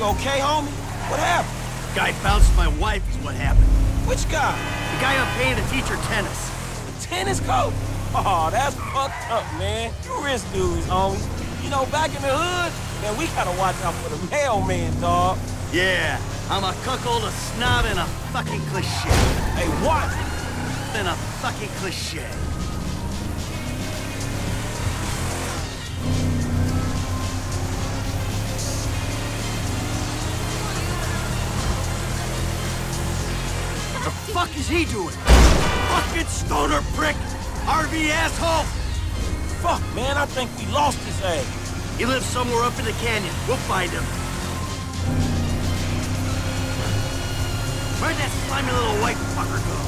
You okay, homie? What happened? Guy bounced my wife is what happened. Which guy? The guy I'm paying to teach her tennis. The tennis coach? Oh, that's fucked up, man. You rich dudes, homie. You know, back in the hood, man, we gotta watch out for the mailman, dog. Yeah, I'm a cuckold, a snob, and a fucking cliche. Hey, what? And a fucking cliche. Fuck is he doing? Fucking stoner prick! RV asshole! Fuck, man, I think we lost his ass. He lives somewhere up in the canyon. We'll find him. Where'd that slimy little white fucker go?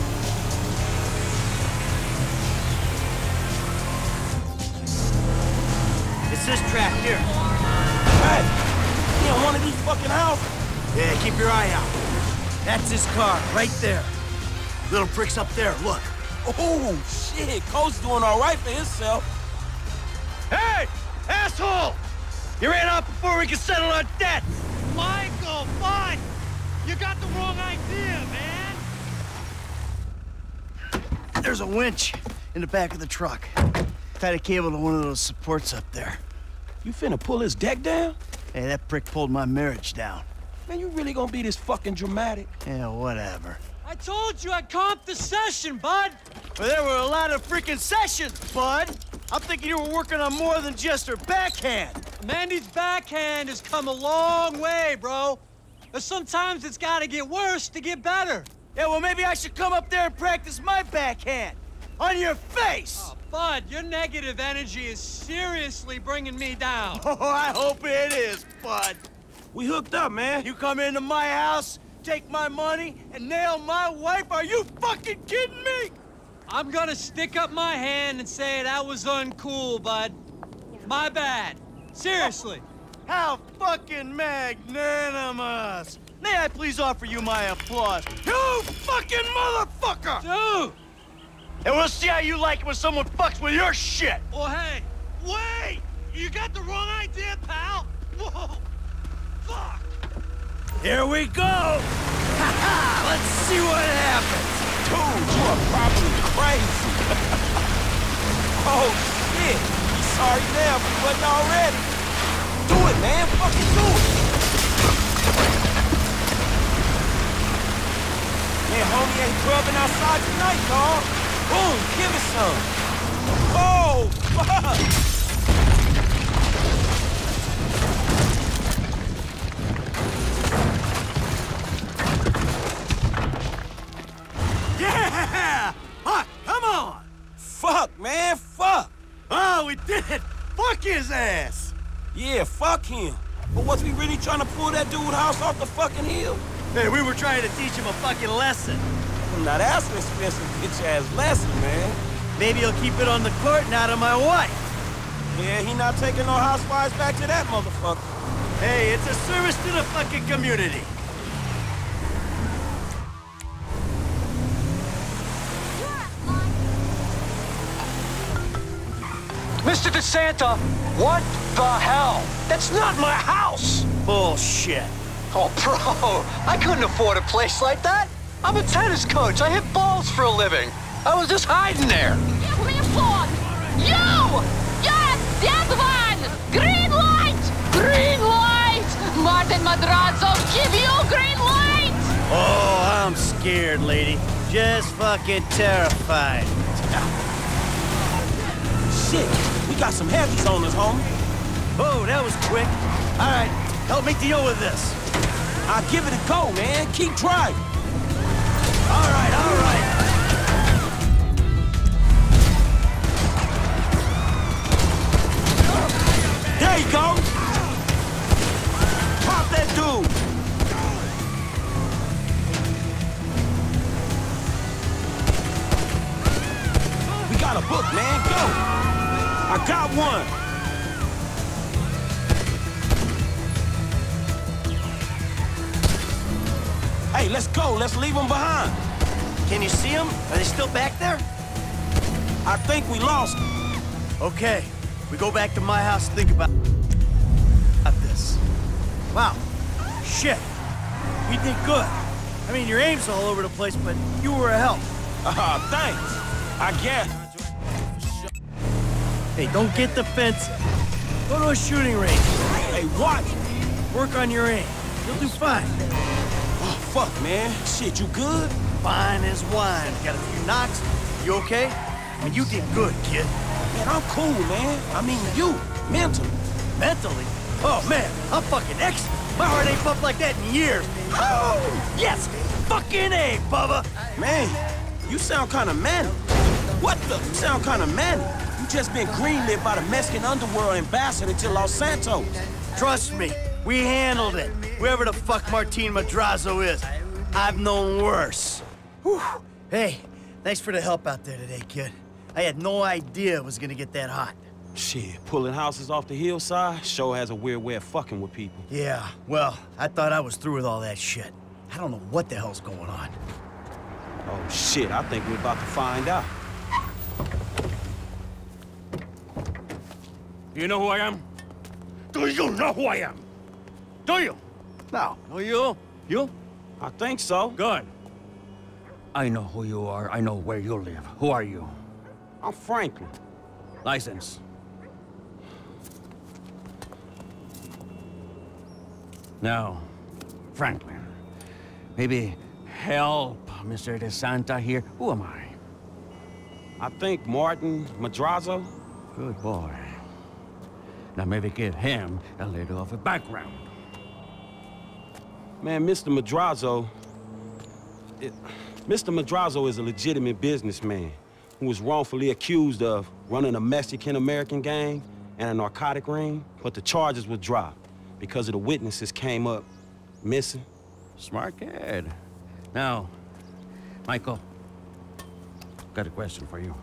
It's this track here. Hey, he in one of these fucking houses? Yeah, keep your eye out. That's his car, right there. Little prick's up there, look. Oh, shit. Coach doing all right for himself. Hey! Asshole! You ran off before we could settle our debt! Michael, fine! You got the wrong idea, man! There's a winch in the back of the truck. Tied a cable to one of those supports up there. You finna pull his deck down? Hey, that prick pulled my marriage down. Man, you really gonna be this fucking dramatic? Yeah, whatever. I told you I'd comp the session, bud! But there were a lot of freaking sessions, bud! I'm thinking you were working on more than just her backhand. Mandy's backhand has come a long way, bro. But sometimes it's gotta get worse to get better. Yeah, well, maybe I should come up there and practice my backhand. On your face! Oh, Bud, your negative energy is seriously bringing me down. Oh, I hope it is, bud. We hooked up, man. You come into my house, take my money, and nail my wife? Are you fucking kidding me? I'm gonna stick up my hand and say that was uncool, bud. My bad. Seriously. How fucking magnanimous! May I please offer you my applause? You fucking motherfucker! Dude! And we'll see how you like it when someone fucks with your shit! Well, hey, wait! You got the wrong idea, pal! Whoa! Fuck! Here we go! Ha! Let's see what happens! Dude, you are probably crazy. oh, shit. He's sorry now if he wasn't already. Do it, man. Fucking do it. Man, homie ain't grubbing outside tonight, dog. Boom, give it some. Oh, fuck. Ass! Yeah, fuck him. But was we really trying to pull that dude house off the fucking hill? Hey, we were trying to teach him a fucking lesson. Well, now that's an expensive bitch-ass lesson, man. Maybe he'll keep it on the court and out of my wife. Yeah, he not taking no housewives back to that motherfucker. Hey, it's a service to the fucking community. Mr. DeSanta, what the hell? That's not my house! Bullshit. Oh, bro, I couldn't afford a place like that. I'm a tennis coach. I hit balls for a living. I was just hiding there. Give me a phone! You! Yes, that one! Green light! Green light! Martin Madrazo, give you green light! Oh, I'm scared, lady. Just fucking terrified. Shit, we got some heavies on us, homie. Oh, that was quick. All right, help me deal with this. I'll give it a go, man. Keep trying. All right, all right. There you go. Pop that dude. I got one. Hey, let's go. Let's leave them behind. Can you see them? Are they still back there? I think we lost them. Okay, we go back to my house and think about, about this. Wow, shit. We did good. I mean, your aim's all over the place, but you were a help. Ah, thanks. I guess. Hey, don't get defensive. Go to a shooting range. Hey, watch. Work on your aim. You'll do fine. Oh, fuck, man. Shit, you good? Fine as wine. Got a few knocks. You okay? I mean, you did good, kid. Man, I'm cool, man. I mean, you, mentally. Mentally? Oh, man, I'm fucking excellent. My heart ain't pumped like that in years. Oh, yes! Fucking A, Bubba! Man, you sound kind of manly. What the? You sound kind of manly. Just been greenlit by the Mexican underworld ambassador to Los Santos. Trust me, we handled it. Whoever the fuck Martin Madrazo is, I've known worse. Whew. Hey, thanks for the help out there today, kid. I had no idea it was gonna get that hot. Shit, pulling houses off the hillside sure has a weird way of fucking with people. Yeah, well, I thought I was through with all that shit. I don't know what the hell's going on. Oh shit, I think we're about to find out. Do you know who I am? Do you know who I am? Do you? No. Oh, you? You? I think so. Good. I know who you are. I know where you live. Who are you? I'm Franklin. License. Now, Franklin, maybe help Mr. DeSanta here. Who am I? I think Martin Madrazo. Good boy. Now maybe give him a little of a background. Man, Mr. Madrazo... It, Mr. Madrazo is a legitimate businessman who was wrongfully accused of running a Mexican-American gang and a narcotic ring, but the charges were dropped because of the witnesses came up missing. Smart kid. Now, Michael, got a question for you.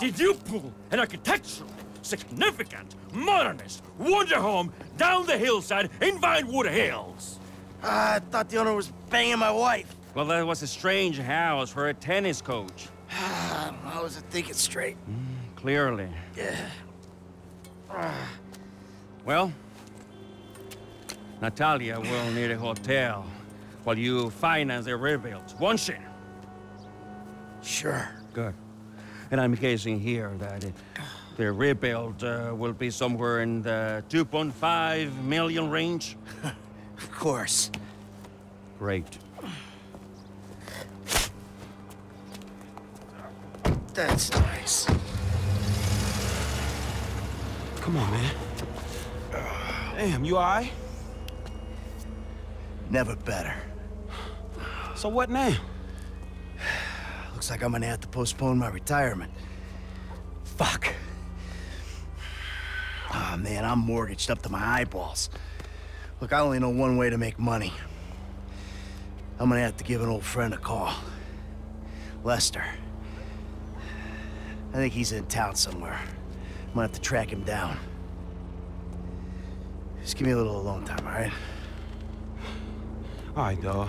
Did you pull an architectural, significant, modernist wonder home down the hillside in Vinewood Hills? I thought the owner was banging my wife. Well, that was a strange house for a tennis coach. I wasn't thinking straight. Mm, clearly. Yeah. Well, Natalia will need a hotel while you finance the rebuild, won't she? Sure. Good. And I'm guessing here that it, the rebuild uh, will be somewhere in the 2.5 million range? Of course. Great. That's nice. Come on, man. Damn, you all right? Never better. So what now? Looks like I'm gonna have to postpone my retirement. Fuck. Oh man, I'm mortgaged up to my eyeballs. Look, I only know one way to make money. I'm gonna have to give an old friend a call. Lester. I think he's in town somewhere. I'm gonna have to track him down. Just give me a little alone time, all right? All right, dawg.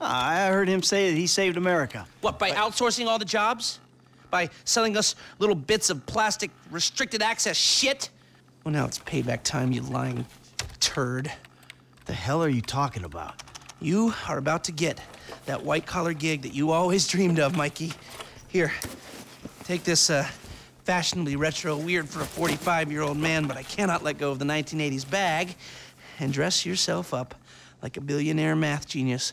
I heard him say that he saved America. What, by outsourcing all the jobs? By selling us little bits of plastic restricted access shit? Well, now it's payback time, you lying turd. The hell are you talking about? You are about to get that white collar gig that you always dreamed of, Mikey. Here, take this uh, fashionably retro weird for a 45 year old man, but I cannot let go of the 1980s bag and dress yourself up like a billionaire math genius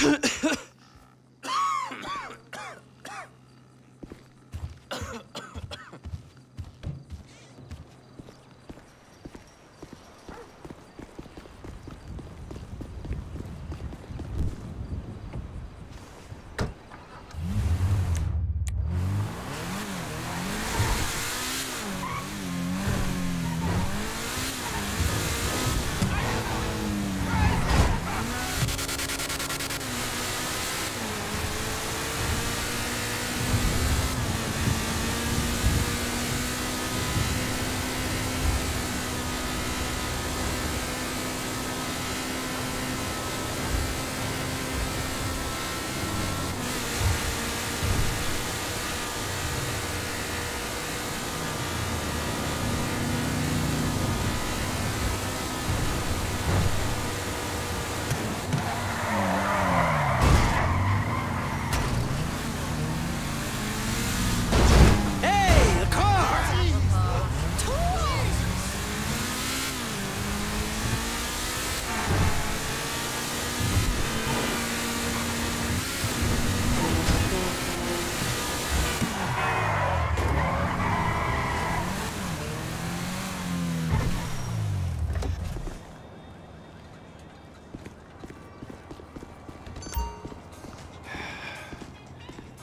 Hey, the car!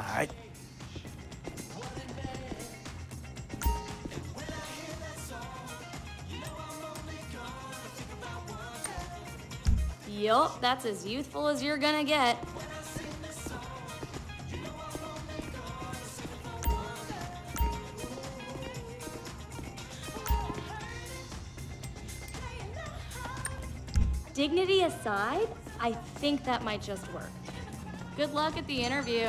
All right. Yup, that's as youthful as you're gonna get. Dignity aside, I think that might just work. Good luck at the interview.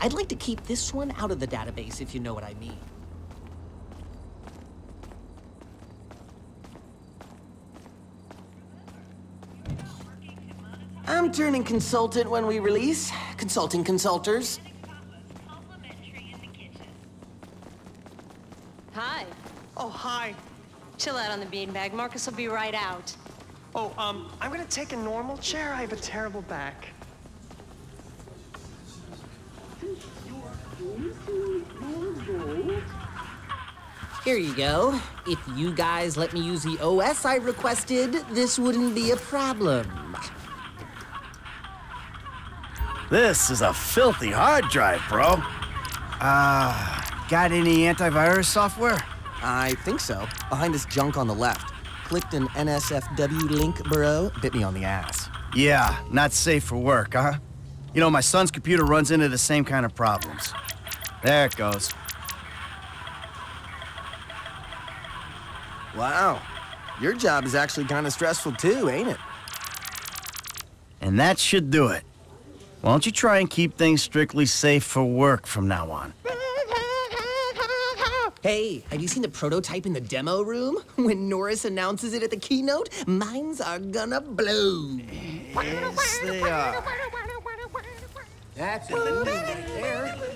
I'd like to keep this one out of the database, if you know what I mean. I'm turning consultant when we release. Consulting consulters. Hi. Oh, hi. Chill out on the beanbag. Marcus will be right out. Oh, um, I'm gonna take a normal chair. I have a terrible back. Here you go. If you guys let me use the OS I requested, this wouldn't be a problem. This is a filthy hard drive, bro. Uh, got any antivirus software? I think so. Behind this junk on the left. Clicked an NSFW link, bro. Bit me on the ass. Yeah, not safe for work, huh? You know, my son's computer runs into the same kind of problems. There it goes. Wow. Your job is actually kind of stressful too, ain't it? And that should do it. Why don't you try and keep things strictly safe for work from now on? Hey, have you seen the prototype in the demo room? When Norris announces it at the keynote, minds are gonna blow. Yes, they are. That's it right there.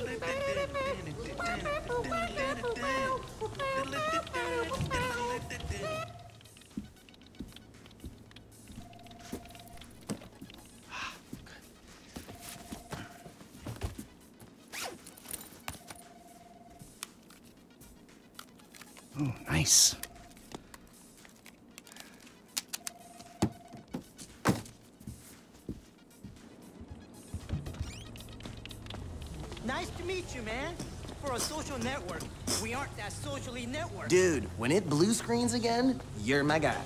Social network, we aren't that socially networked. Dude, when it blue screens again, you're my guy.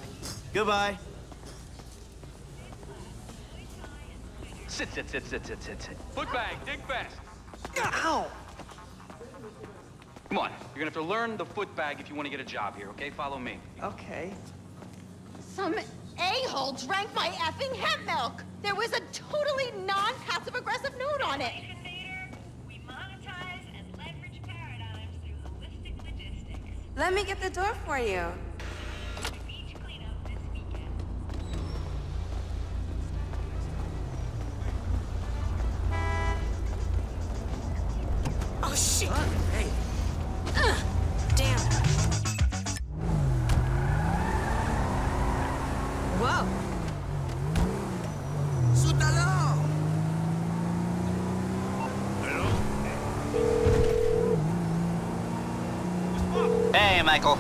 Goodbye. Sit, sit, sit, sit, sit, sit, sit. Foot bag, dig fast. Ow! Come on, you're gonna have to learn the foot bag if you want to get a job here, okay? Follow me. Okay. Some a-hole drank my effing hemp milk. There was a totally non-passive aggressive note on it. Let me get the door for you.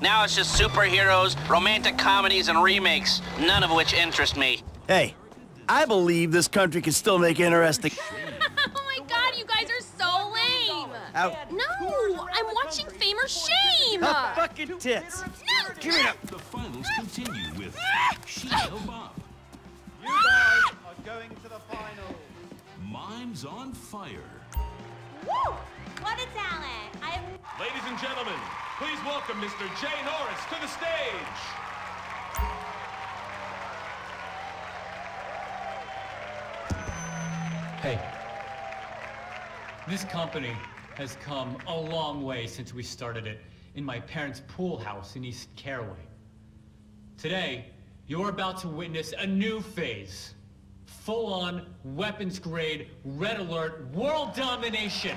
Now it's just superheroes, romantic comedies, and remakes, none of which interest me. Hey, I believe this country can still make interesting. oh my god, you guys are so lame! Out. No, I'm watching Fame or Shame! Huh, fucking tits. No! Give it up. The finals continue with She Bob. You guys are going to the final. Mimes on Fire. Woo! What a talent! I Ladies and gentlemen, please welcome Mr. Jay Norris to the stage. Hey, this company has come a long way since we started it in my parents' pool house in East Caraway. Today, you're about to witness a new phase. Full-on, weapons-grade, red alert, world domination.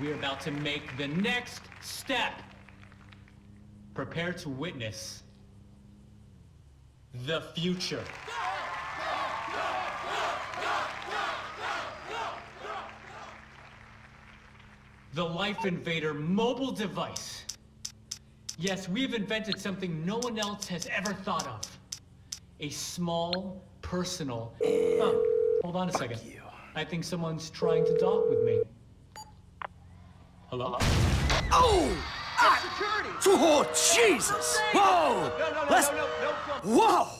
we're about to make the next step. Prepare to witness the future. The Life Invader mobile device. Yes, we've invented something no one else has ever thought of. A small, personal... Oh, hold on a second. I think someone's trying to talk with me. Hello? Oh! security! Oh, Jesus! Whoa! No, no, no, Let's... no, no, no, no. Whoa!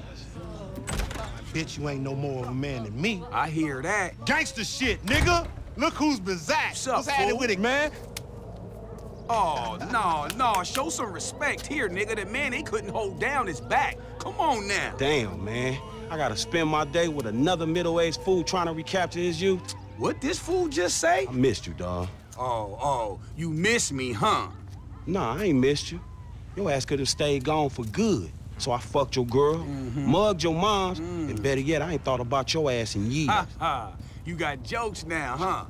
Bitch, you ain't no more of a man than me. I hear that. Gangster shit, nigga. Look who's bizarre. What's up, What's happening fool? with it, man? Oh, no, no. Show some respect here, nigga. That man, they couldn't hold down his back. Come on now. Damn, man. I gotta spend my day with another middle-aged fool trying to recapture his youth. What this fool just say? I missed you, dawg. Oh, oh, you miss me, huh? Nah, I ain't missed you. Your ass could have stayed gone for good. So I fucked your girl, Mm-hmm. mugged your moms, Mm. and better yet, I ain't thought about your ass in years. Ha ha. You got jokes now, huh?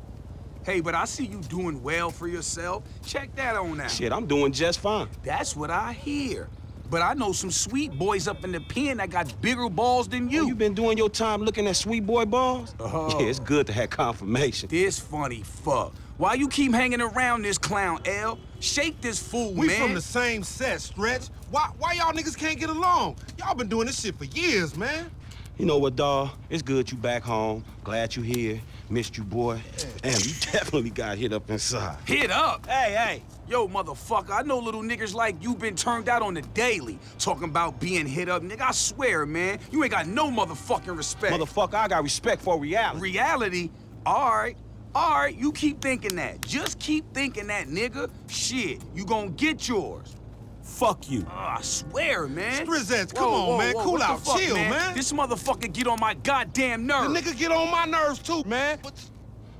Hey, but I see you doing well for yourself. Check that on out. Shit, I'm doing just fine. That's what I hear. But I know some sweet boys up in the pen that got bigger balls than you. Oh, you been doing your time looking at sweet boy balls? Oh. Yeah, it's good to have confirmation. This funny fuck. Why you keep hanging around this clown, L? Shake this fool, We man. We from the same set, Stretch. Why, why y'all niggas can't get along? Y'all been doing this shit for years, man. You know what, dawg? It's good you back home. Glad you here. Missed you, boy. Damn, you definitely got hit up inside. Hit up? Hey, hey. Yo, motherfucker, I know little niggas like you been turned out on the daily. Talking about being hit up, nigga. I swear, man, you ain't got no motherfucking respect. Motherfucker, I got respect for reality. Reality? All right. All right, you keep thinking that. Just keep thinking that, nigga. Shit, you gonna get yours. Fuck you. Oh, I swear, man. Strizzets, come Whoa, on, whoa, man. whoa, Cool out. fuck, Chill, man. This motherfucker get on my goddamn nerves. The nigga get on my nerves, too, man.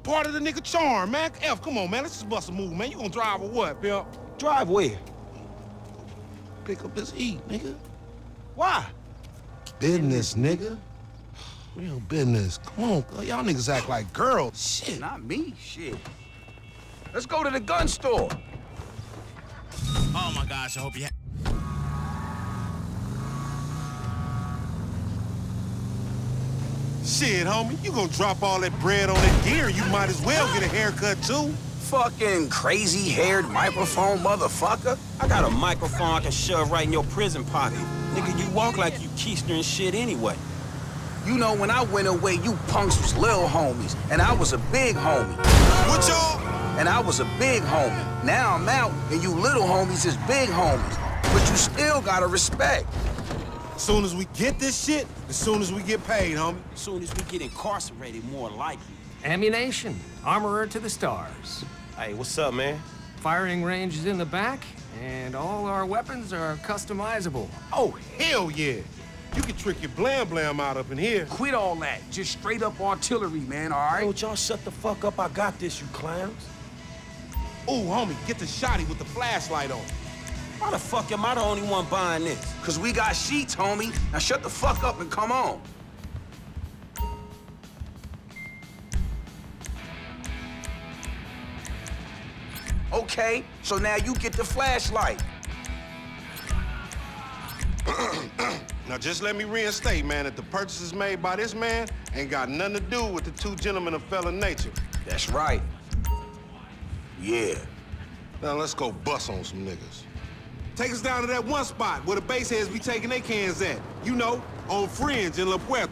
part of the nigga charm, man. F, come on, man. Let's just bust a move, man. You gonna drive or what, pimp? Drive where? Pick up this heat, nigga. Why? Business, nigga. Real business. Come on, y'all niggas act like girls. Shit. Not me, shit. Let's go to the gun store. Oh my gosh, I hope you. Shit, homie, you gonna drop all that bread on that gear, you might as well get a haircut too. Fucking crazy-haired microphone motherfucker. I got a microphone I can shove right in your prison pocket. Nigga, you walk like you keister and shit anyway. You know, when I went away, you punks was little homies, and I was a big homie. What y'all? And I was a big homie. Now I'm out, and you little homies is big homies. But you still gotta respect. As soon as we get this shit, as soon as we get paid, homie. As soon as we get incarcerated, more likely. Ammu-Nation, armorer to the stars. Hey, what's up, man? Firing range is in the back, and all our weapons are customizable. Oh, hell yeah. You can trick your blam blam out up in here. Quit all that. Just straight up artillery, man, all right? Yo, y'all shut the fuck up. I got this, you clowns. Ooh, homie, get the shotty with the flashlight on. Why the fuck am I the only one buying this? Cause we got sheets, homie. Now shut the fuck up and come on. Okay, so now you get the flashlight. Now just let me reinstate, man, that the purchases made by this man ain't got nothing to do with the two gentlemen of felon nature. That's right. Yeah. Now let's go bust on some niggas. Take us down to that one spot where the baseheads be taking their cans at. You know, on Fringe in La Puerta.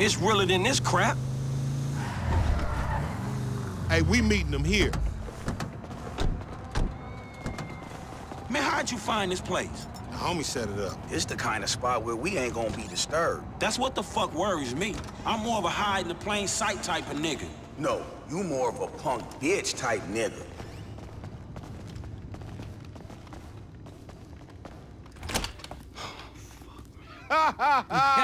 It's realer than this crap. Hey, we meeting them here. Man, how'd you find this place? The homie set it up. It's the kind of spot where we ain't gonna be disturbed. That's what the fuck worries me. I'm more of a hide in the plain sight type of nigga. No, you more of a punk bitch type nigga.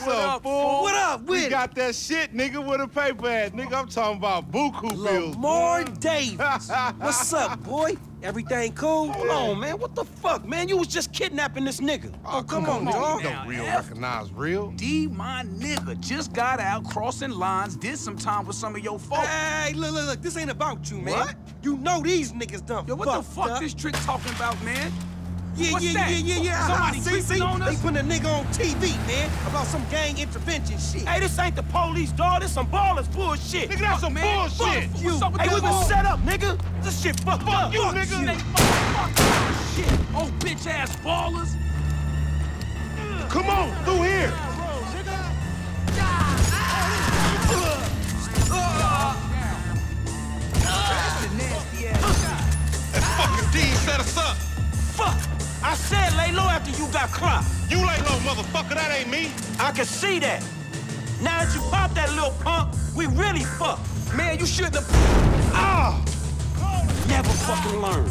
What's what up, fool? What up with We it? got that shit, nigga, with a paper at. Nigga, I'm talking about buku bills. Lamar. Davis. What's up, boy? Everything cool? Hold on, man. What the fuck, man? You was just kidnapping this nigga. Oh, oh come, on, dog. Don't real recognize real. D, my nigga, just got out crossing lines, did some time with some of your folks. Hey, look, look, look. This ain't about you, man. What? You know these niggas done Yo, what the fuck up. this trick talking about, man? Yeah, What's yeah, that? yeah, yeah, yeah. Somebody see, see? on us? They putting a nigga on TV, man, about some gang intervention shit. Hey, this ain't the police, dog. This some ballers bullshit. Nigga, that's some man. bullshit. Fuck you. What's Hey, we been set up, nigga. This shit fucked up. you, Fuck nigga. They motherfucking shit. Oh, bitch ass ballers. Come on, through here. That fucking D set us up. Fuck. I said lay low after you got clocked. You lay low, motherfucker. That ain't me. I can see that. Now that you popped that little punk, we really fucked. Man, you shouldn't have. Ah! Never fucking learn.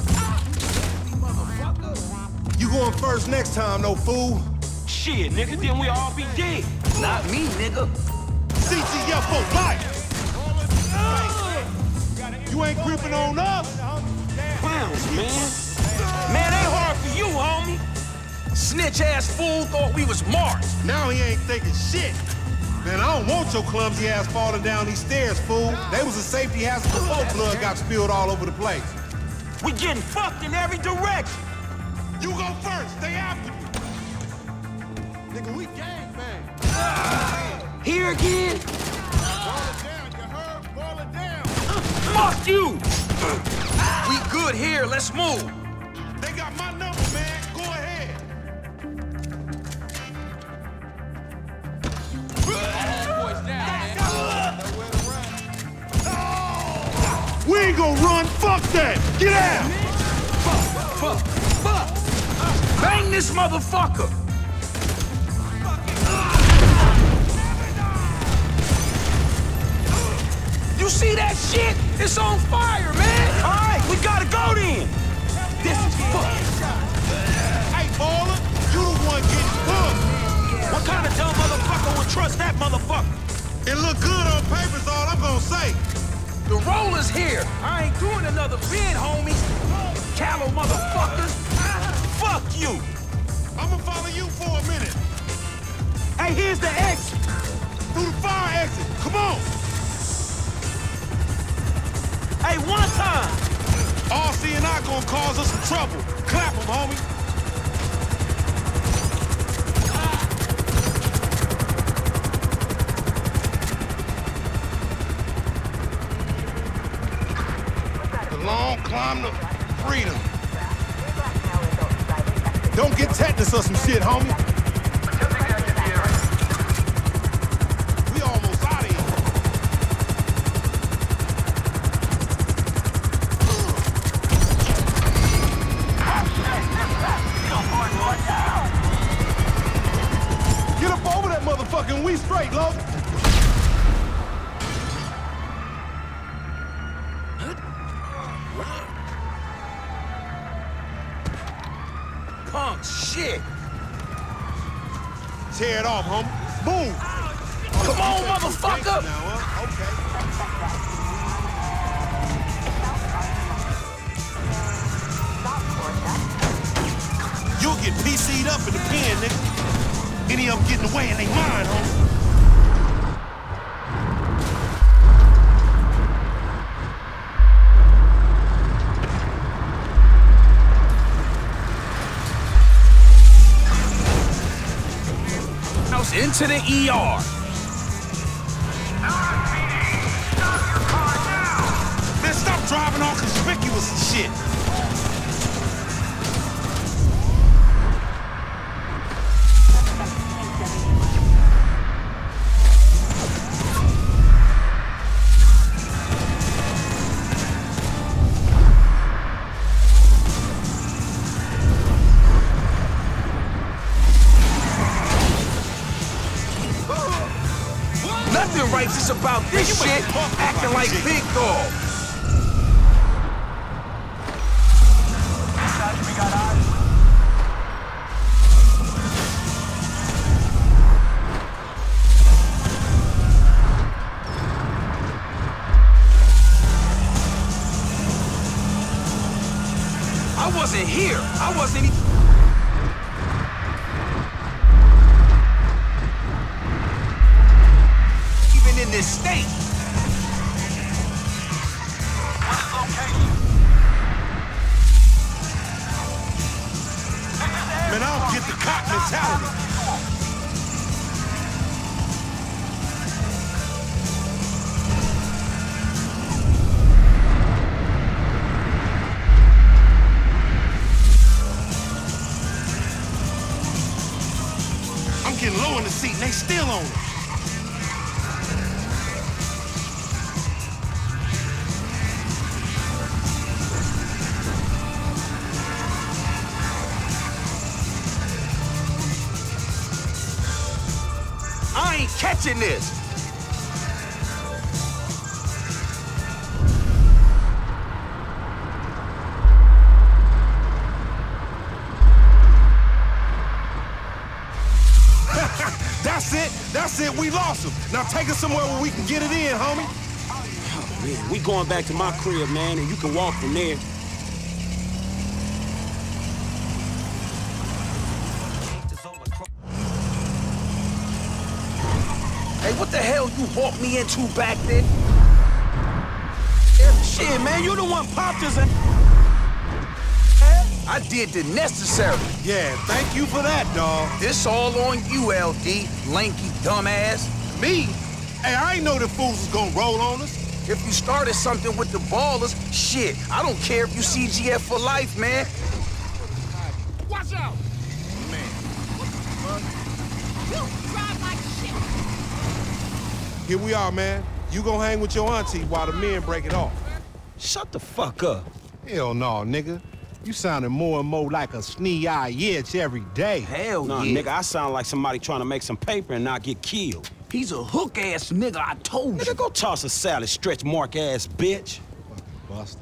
You going first next time, no fool. Shit, nigga, then we all be dead. Not me, nigga. CGF for life. You ain't gripping on us. Clowns, man. Snitch-ass fool thought we was Mars. Now he ain't thinking shit. Man, I don't want your clumsy ass falling down these stairs, fool. They was a safety hazard before blood got spilled all over the place. We getting fucked in every direction. You go first. Stay after me. Nigga, we gang bang. Here again? Down, you heard? Fuck you! We good here, let's move. Gonna run. Fuck that. Get out. Fuck, fuck. Bang this motherfucker! You see that shit? It's on fire, man! All right, we gotta go then. This is fucked. Hey, baller, you the one getting cooked. What kind of dumb motherfucker would trust that motherfucker? It look good on paper, is all I'm gonna say. The roller's here. I ain't doing another bid, homie. Callow motherfuckers. Fuck you. I'ma follow you for a minute. Hey, here's the exit. Through the fire exit. Come on. Hey, one time. RC and I gonna cause us some trouble. Clap 'em, homie. Climb to freedom. Don't get tetanus or some shit, homie. House into the ER. Man, stop driving all conspicuous and shit. we lost him. Now take us somewhere where we can get it in, homie. Oh, man, we going back to my crib, man, and you can walk from there. Hey, what the hell you walked me into back there? Shit, man, you the one popped us I did the necessary. Yeah, thank you for that, dog. This all on you, LD, lanky dumbass. Me? Hey, I ain't know the fools was gonna roll on us. If you started something with the Ballas, shit, I don't care if you CGF for life, man. Watch out! man Here we are, man. You gonna hang with your auntie while the men break it off. Shut the fuck up. Hell no, nigga. You sounding more and more like a snee-eye itch every day. Hell Nah, yeah. nigga, I sound like somebody trying to make some paper and not get killed. He's a hook-ass nigga, I told you. Nigga, go toss a salad, stretch mark ass bitch. Buster.